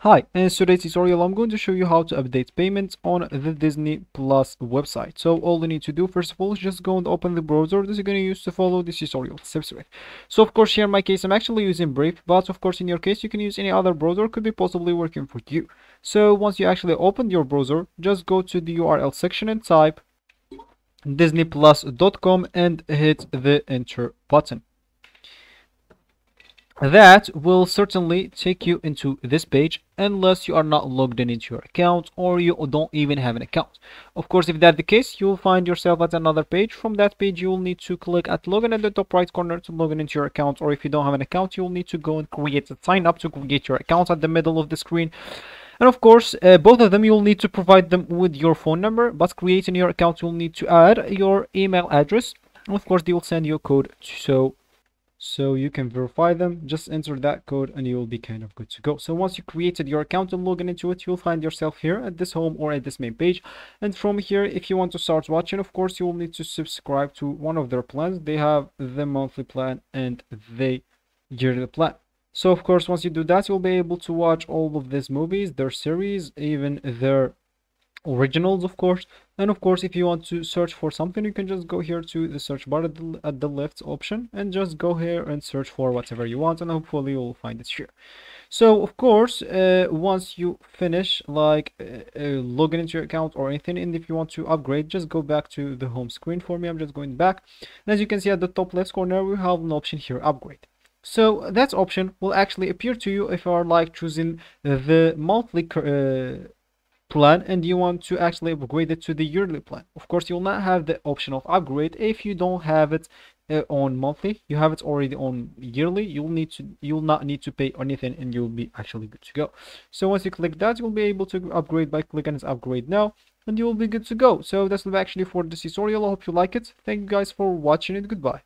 Hi, in today's tutorial I'm going to show you how to update payments on the Disney Plus website. So all you need to do first of all is just go and open the browser that you're going to use to follow this tutorial. So of course here in my case I'm actually using Brave, but of course in your case you can use any other browser could be possibly working for you. So once you actually open your browser, just go to the URL section and type disneyplus.com and hit the enter button that will certainly take you into this page unless you are not logged in into your account or you don't even have an account. Of course if that's the case you will find yourself at another page. From that page you will need to click at login at the top right corner to log in into your account or if you don't have an account you will need to go and create a sign up to create your account at the middle of the screen. And of course uh, both of them you'll need to provide them with your phone number but creating your account you'll need to add your email address. And of course they will send you a code. So so you can verify them. Just enter that code and you will be kind of good to go. So once you created your account and log into it you'll find yourself here at this home or at this main page. And from here if you want to start watching of course you will need to subscribe to one of their plans. They have the monthly plan and the yearly plan. So of course once you do that you'll be able to watch all of these movies their series even their originals of course. And of course if you want to search for something you can just go here to the search bar at the, at the left option and just go here and search for whatever you want and hopefully you'll find it here. So of course uh, once you finish like uh, uh, logging into your account or anything and if you want to upgrade just go back to the home screen for me. I'm just going back. And as you can see at the top left corner we have an option here upgrade. So that option will actually appear to you if you are like choosing the monthly uh, plan and you want to actually upgrade it to the yearly plan. Of course you'll not have the option of upgrade if you don't have it uh, on monthly. You have it already on yearly. You'll need to you'll not need to pay anything and you'll be actually good to go. So once you click that you'll be able to upgrade by clicking upgrade now and you will be good to go. So that's actually for this tutorial. I hope you like it. Thank you guys for watching it goodbye